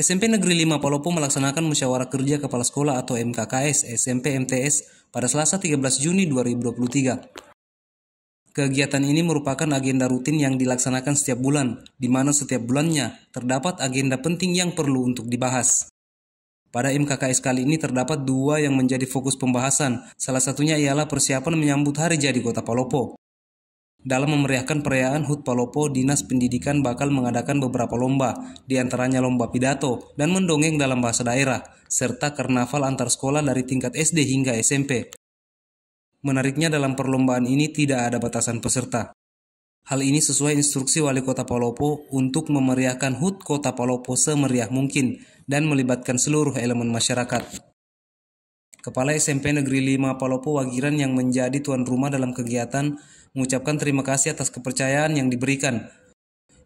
SMP Negeri 5 Palopo melaksanakan musyawarah kerja kepala sekolah atau MKKS SMP MTS pada Selasa 13 Juni 2023. Kegiatan ini merupakan agenda rutin yang dilaksanakan setiap bulan, di mana setiap bulannya terdapat agenda penting yang perlu untuk dibahas. Pada MKKS kali ini terdapat dua yang menjadi fokus pembahasan, salah satunya ialah persiapan menyambut hari jadi kota Palopo. Dalam memeriahkan perayaan HUT Palopo, Dinas Pendidikan bakal mengadakan beberapa lomba, di antaranya lomba pidato dan mendongeng dalam bahasa daerah, serta karnaval antar sekolah dari tingkat SD hingga SMP. Menariknya dalam perlombaan ini tidak ada batasan peserta. Hal ini sesuai instruksi Wali Kota Palopo untuk memeriahkan HUT Kota Palopo semeriah mungkin dan melibatkan seluruh elemen masyarakat. Kepala SMP Negeri 5 Palopo Wagiran yang menjadi tuan rumah dalam kegiatan mengucapkan terima kasih atas kepercayaan yang diberikan.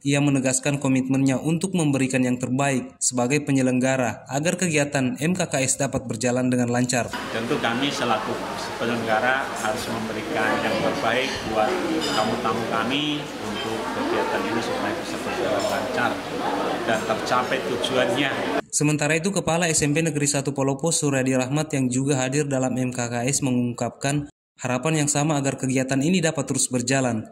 Ia menegaskan komitmennya untuk memberikan yang terbaik sebagai penyelenggara agar kegiatan MKKS dapat berjalan dengan lancar. Tentu kami selaku penyelenggara harus memberikan yang terbaik buat tamu-tamu kami untuk kegiatan ini supaya bisa berjalan lancar dan tercapai tujuannya. Sementara itu, Kepala SMP Negeri 1 Polopo Suryadi Rahmat yang juga hadir dalam MKKS mengungkapkan Harapan yang sama agar kegiatan ini dapat terus berjalan.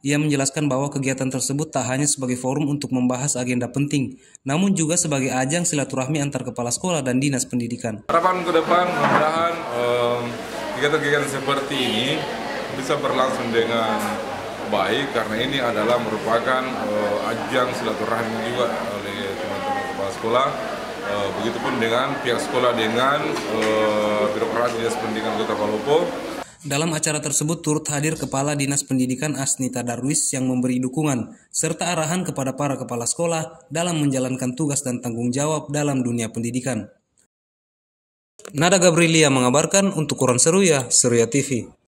Ia menjelaskan bahwa kegiatan tersebut tak hanya sebagai forum untuk membahas agenda penting, namun juga sebagai ajang silaturahmi antar kepala sekolah dan dinas pendidikan. Harapan ke depan mudah-mudahan kegiatan-kegiatan seperti ini bisa berlangsung dengan baik karena ini adalah merupakan uh, ajang silaturahmi juga oleh teman-teman kepala sekolah. Uh, begitupun dengan pihak sekolah dengan uh, birokrat dinas pendidikan Kota Palopo dalam acara tersebut turut hadir Kepala Dinas Pendidikan Asnita Darwis yang memberi dukungan serta arahan kepada para kepala sekolah dalam menjalankan tugas dan tanggung jawab dalam dunia pendidikan. Nada Gabrielia mengabarkan untuk Koran Seruya, Seruya TV.